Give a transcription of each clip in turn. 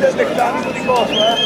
detectados de Boston.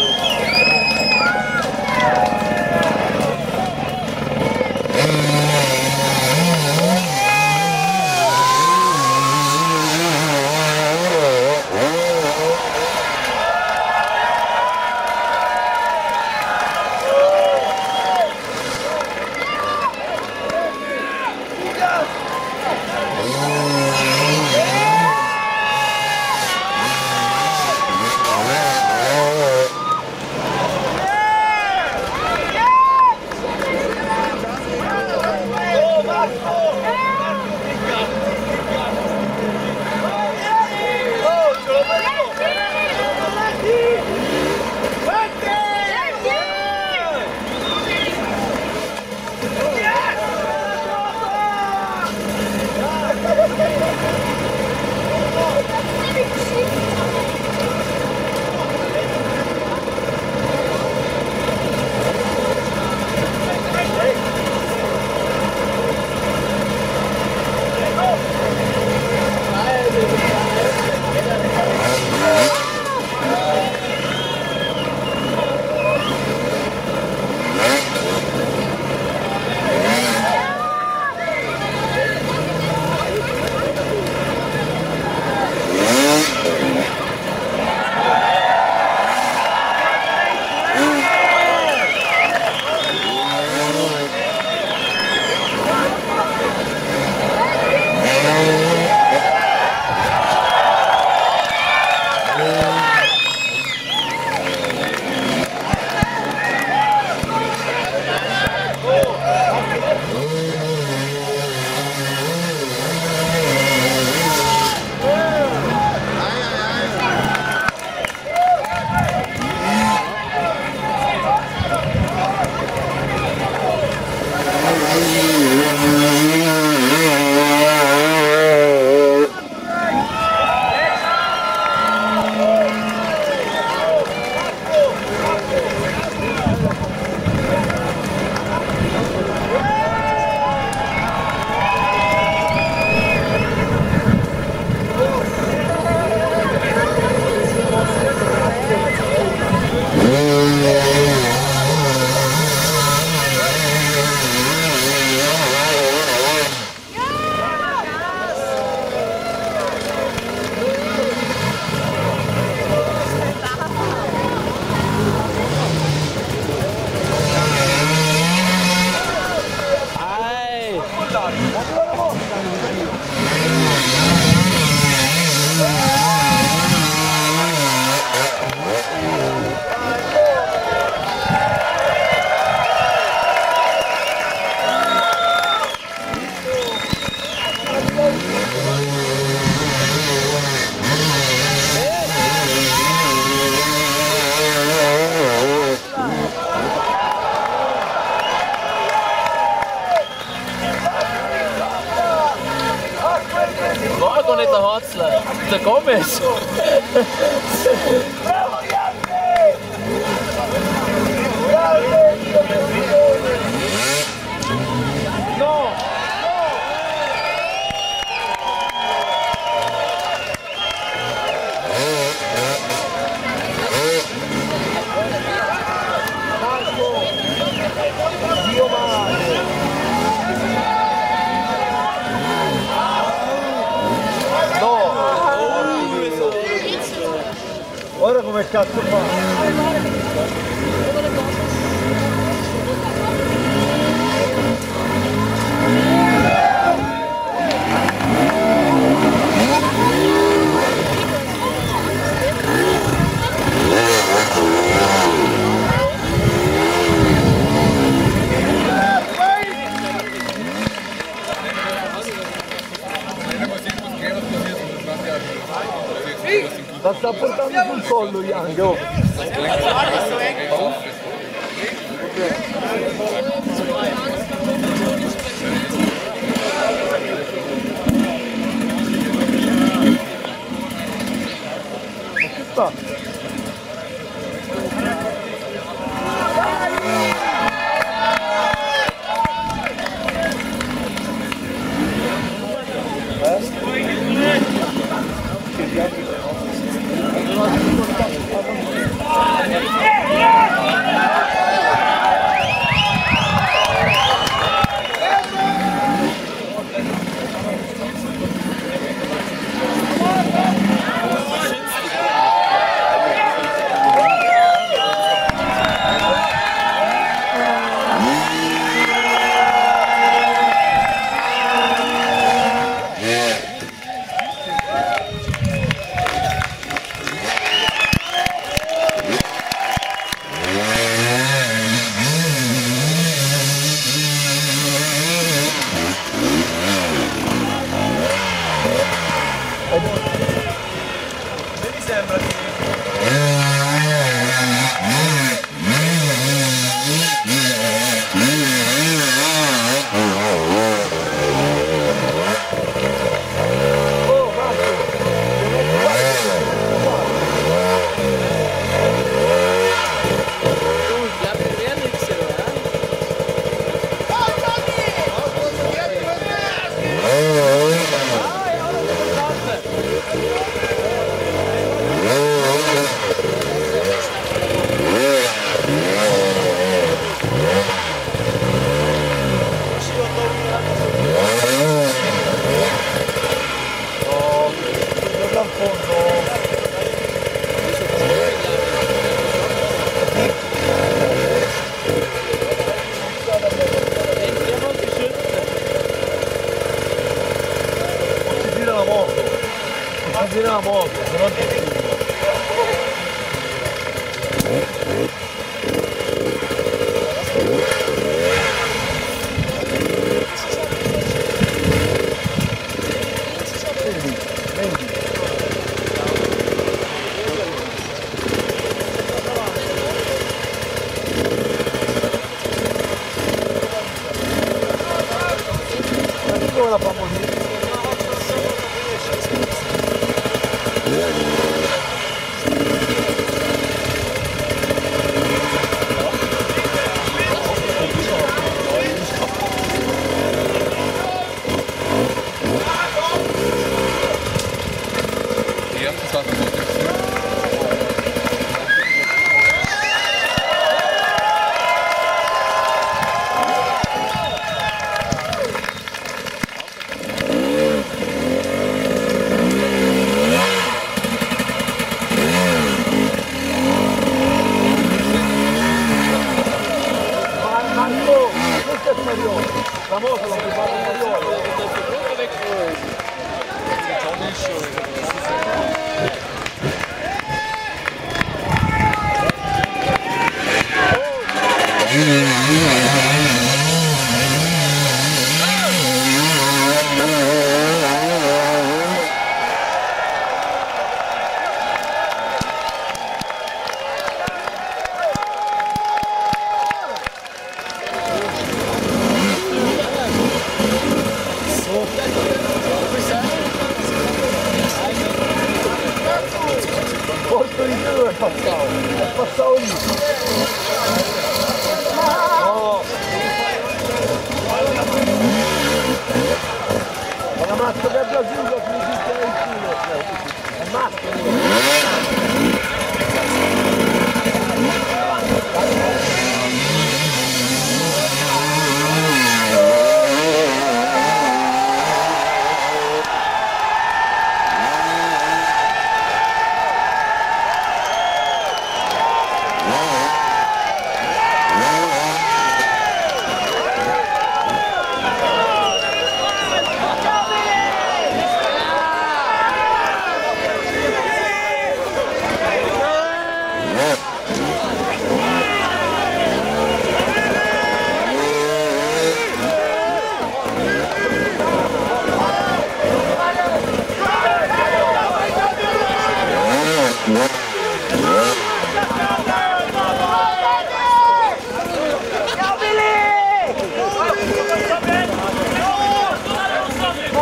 讲，你给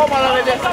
Toma la belleza.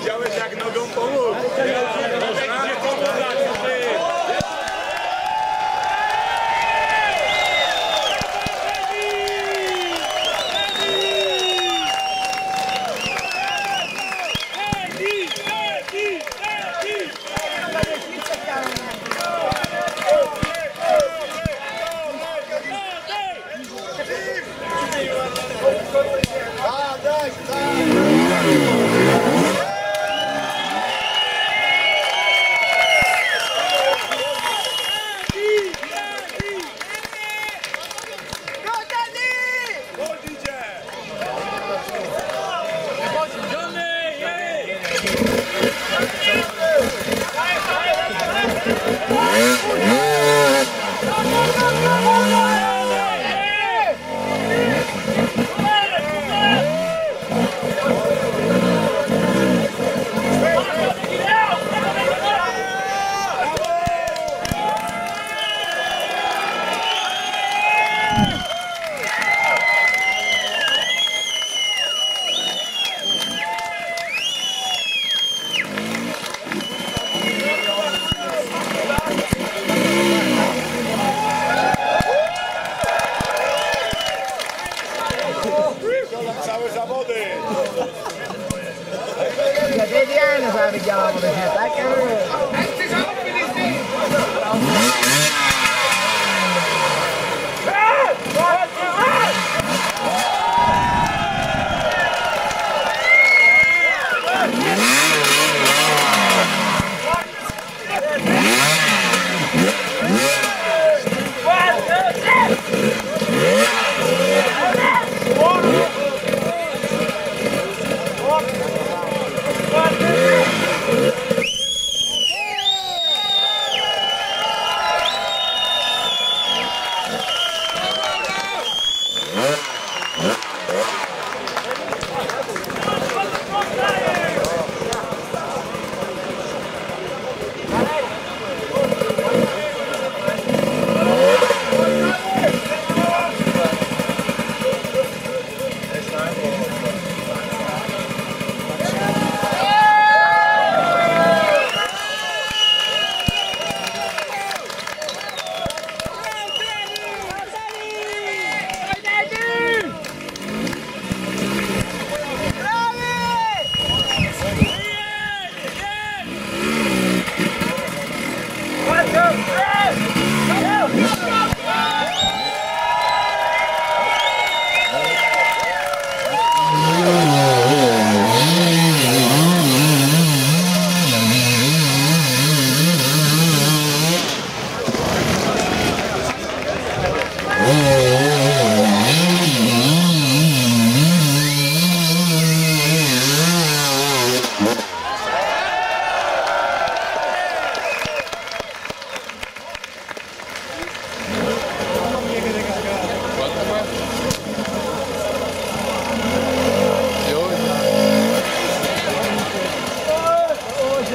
Widziałeś jak nogą pomógł?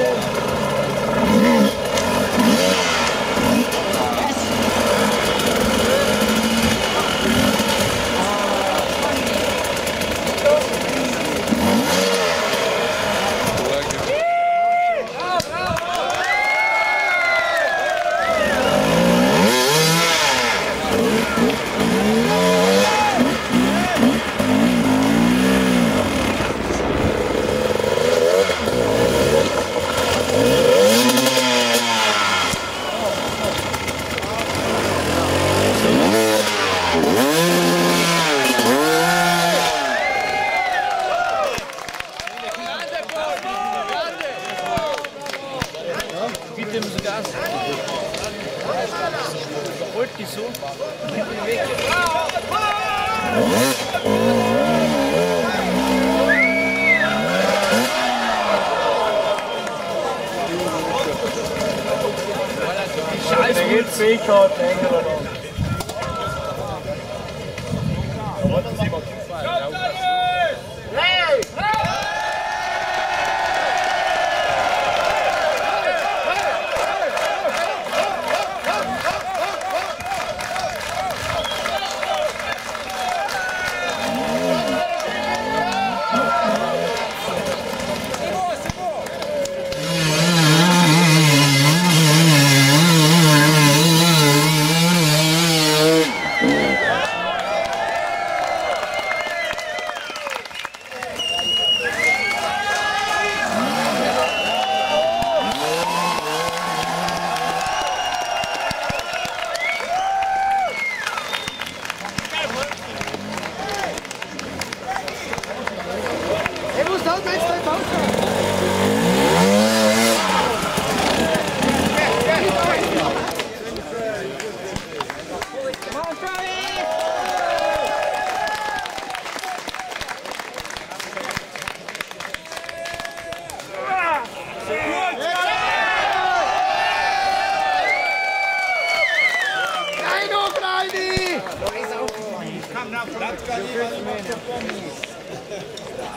Whoa.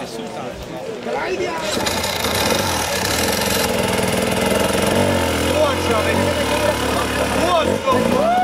è soltanto. Buongiorno! Buongiorno!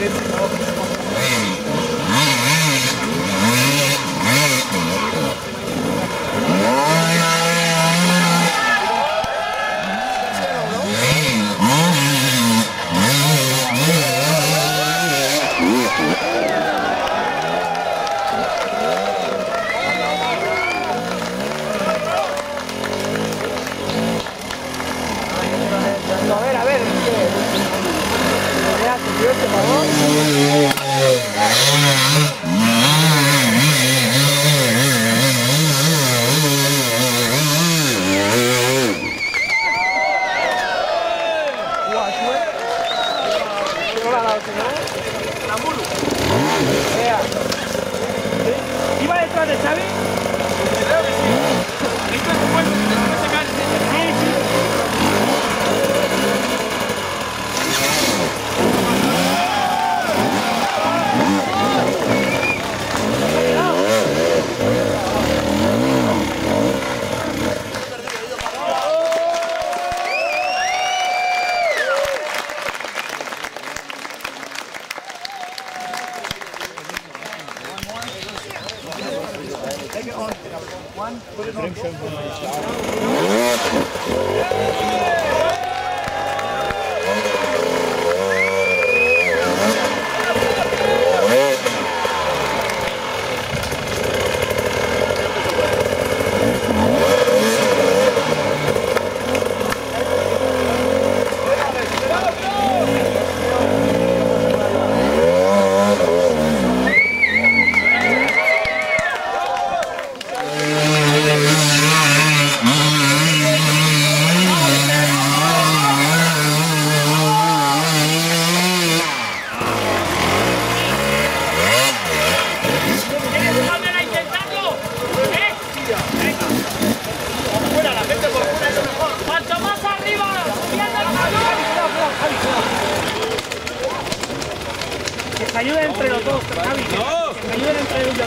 started.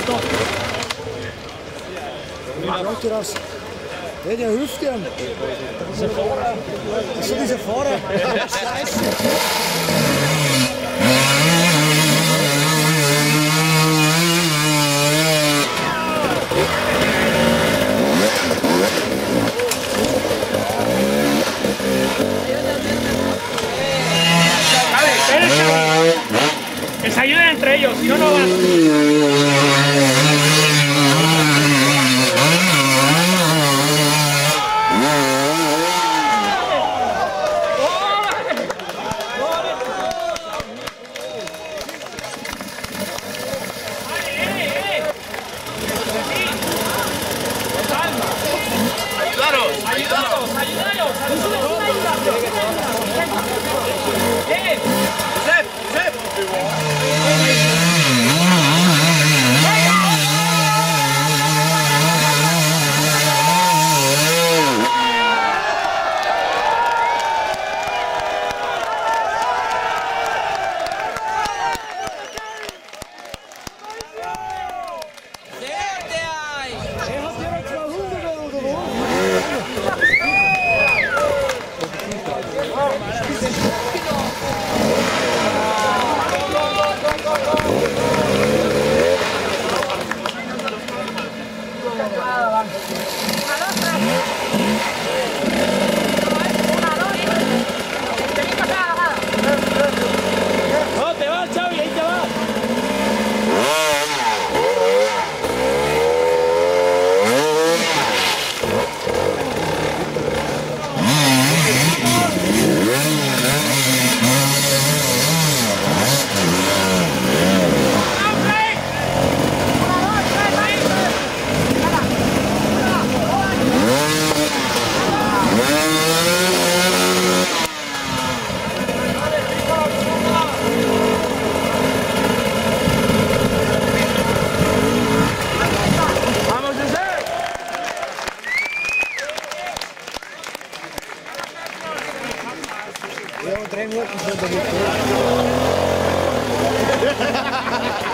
doch. Wie macht ihr das? Ja, der hilft dir. Das ist ein Fahrer. Das ist ein Fahrer. Scheiße. Que se ayuden entre ellos, si no, no van. Ha ha ha ha!